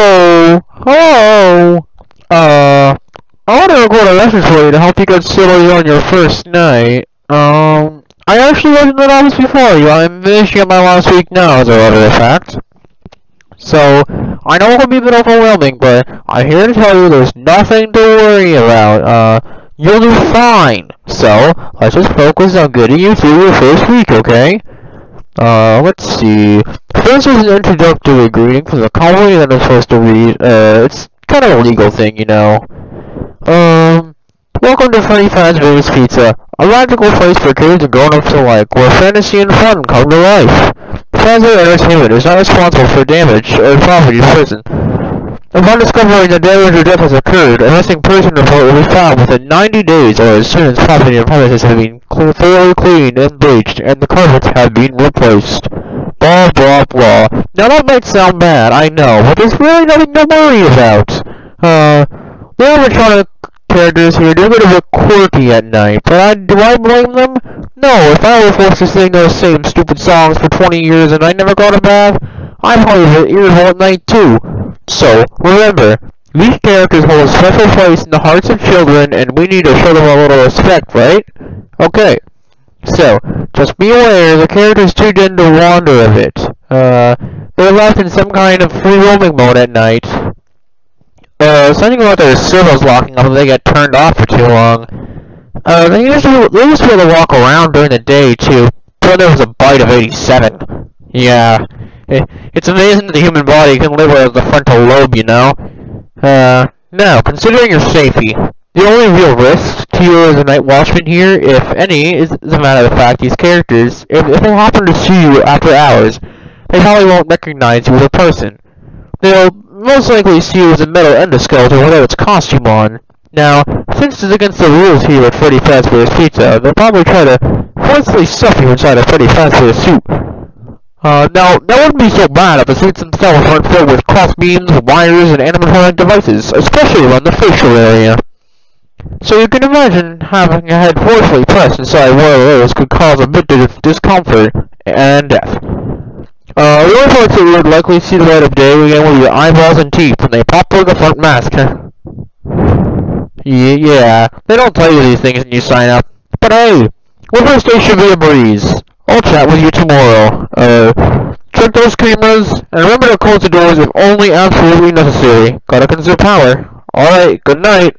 Hello, hello. Uh, I want to record a message for you to help you get settled on your first night. Um, I actually wasn't in the office before you. I'm finishing up my last week now, as a matter of fact. So, I know it will be a bit overwhelming, but I'm here to tell you there's nothing to worry about. Uh, you'll do fine. So, let's just focus on getting you through your first week, okay? Uh, let's see. First is an introductory greeting from the company that I'm supposed to read. Uh, it's kind of a legal thing, you know. Um, welcome to Funny Fans Pizza, a magical place for kids and grown-ups alike, where fantasy and fun come to life. Fazbear Entertainment is not responsible for damage or property in prison. Upon discovering that damage or death has occurred, a missing person report will be filed within 90 days or as soon as property and premises have been thoroughly cleaned and bleached and the carpets have been replaced. Blah blah blah. Now that might sound bad, I know, but there's really nothing to worry about. Uh, the animatronic characters here, they're a bit of a quirky at night, but I, do I blame them? No, if I were forced to sing those same stupid songs for 20 years and I never got a bath, Probably be irritable at night too. So, remember, these characters hold a special place in the hearts of children and we need to show them a little respect, right? Okay. So, just be aware the characters too tend to wander a bit. Uh, they're left in some kind of free roaming mode at night. Uh, something about their servos locking up if they get turned off for too long. Uh, they usually they used to be able to walk around during the day too, but there was a bite of 87. Yeah, it, it's amazing that the human body can live without the frontal lobe, you know. Uh, now, considering your safety, the only real risk to you as a night watchman here, if any, is, as a matter of fact, these characters, if, if they happen to see you after hours, they probably won't recognize you as a person. They'll most likely see you as a metal endoskeleton without its costume on. Now, since it's against the rules here at Freddy Fazbear's Pizza, they'll probably try to forcefully stuff you inside a Freddy Fazbear suit. Uh, now, that wouldn't be so bad if the suits themselves weren't filled with crossbeams, wires, and animatronic devices, especially around the facial area. So you can imagine having a head forcefully pressed inside one of those could cause a bit of discomfort and death. Uh, the only parts that you would likely see the light of day again be your eyeballs and teeth when they pop through the front mask. yeah, yeah, they don't tell you these things when you sign up. But hey, day should be a breeze. I'll chat with you tomorrow. Uh, check those cameras, and remember to close the doors if only absolutely necessary. Gotta conserve power. Alright, good night.